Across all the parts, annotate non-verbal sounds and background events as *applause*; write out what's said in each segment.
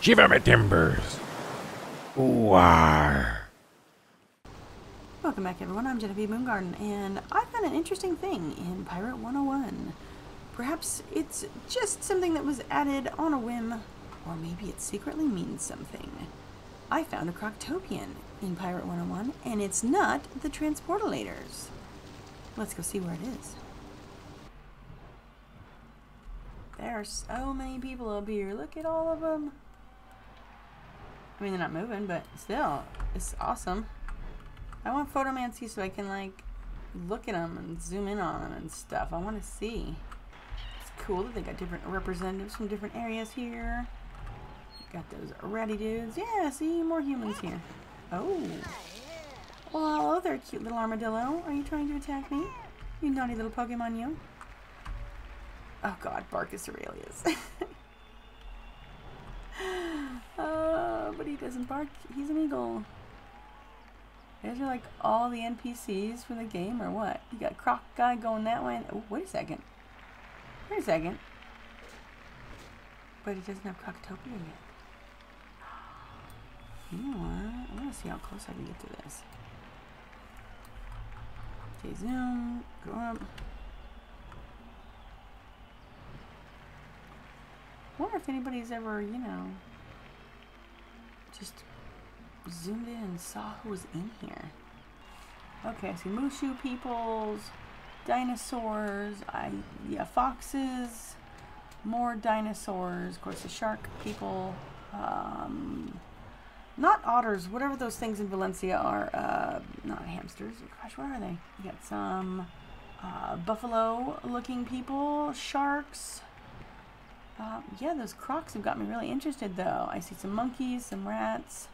Shiver my timbers. War. Welcome back, everyone. I'm Genevieve Moongarden, and I found an interesting thing in Pirate 101. Perhaps it's just something that was added on a whim, or maybe it secretly means something. I found a Krokotopian in Pirate 101, and it's not the Transportalators. Let's go see where it is. There are so many people up here. Look at all of them. I mean, they're not moving, but still, it's awesome. I want photomancy so I can, like, look at them and zoom in on them and stuff. I want to see. It's cool that they got different representatives from different areas here. Got those ready dudes. Yeah, see, more humans here. Oh. Well, hello there, cute little armadillo. Are you trying to attack me? You naughty little Pokemon, you. Oh god, Barkus Aurelius. *laughs* doesn't bark. He's an eagle. Those are like all the NPCs from the game, or what? You got Croc Guy going that way. Oh, wait a second. Wait a second. But he doesn't have Krokotopia yet. You know what? I want to see how close I can get to this. Okay, zoom. Go up. wonder if anybody's ever, you know, just zoomed in and saw who was in here. Okay, I see Mooshu peoples, dinosaurs, I yeah, foxes, more dinosaurs, of course the shark people, um, not otters, whatever those things in Valencia are, uh, not hamsters, gosh, where are they? You got some uh, buffalo looking people, sharks, uh, yeah, those crocs have got me really interested, though. I see some monkeys, some rats.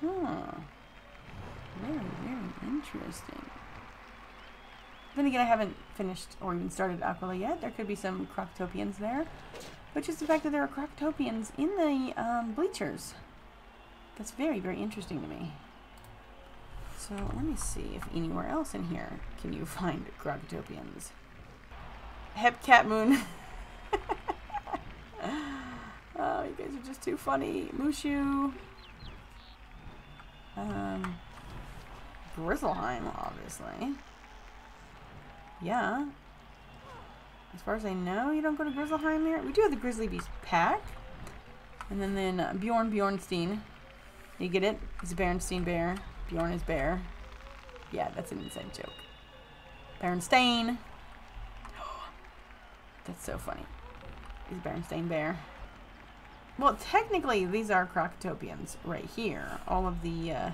Huh. Very, very interesting. Then again, I haven't finished or even started Aquila yet. There could be some Krokotopians there. But just the fact that there are Krokotopians in the um, bleachers. That's very, very interesting to me. So let me see if anywhere else in here can you find Krokotopians. Hepcat Moon. *laughs* oh, you guys are just too funny. Mooshu. Um, Grizzleheim, obviously. Yeah. As far as I know, you don't go to Grizzleheim here. We do have the Grizzly Beast pack. And then, then uh, Bjorn Bjornstein. You get it? He's a Berenstein bear. Bjorn is bear. Yeah, that's an inside joke. Berenstain. That's so funny. Is Berenstain Bear. Well, technically, these are Krokotopians right here. All of the, uh,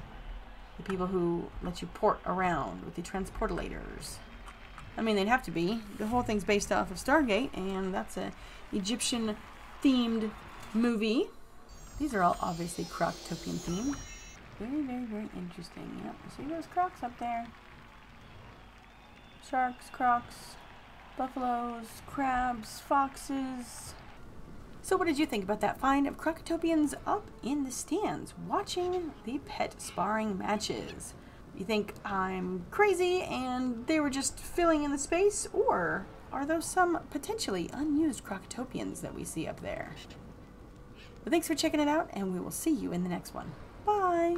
the people who let you port around with the transportators. I mean, they'd have to be. The whole thing's based off of Stargate, and that's a Egyptian-themed movie. These are all obviously Krokotopian themed. Very, very, very interesting. Yep, see those crocs up there? Sharks, crocs, buffaloes, crabs, foxes. So what did you think about that find of Krokotopians up in the stands watching the pet sparring matches? You think I'm crazy and they were just filling in the space or are those some potentially unused Krokotopians that we see up there? Well, thanks for checking it out and we will see you in the next one. Bye!